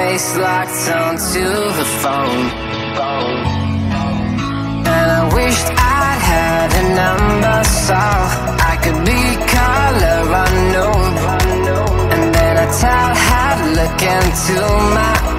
face locked onto the phone. And I wished I had a number so I could be color unknown. And then I tell her, look into my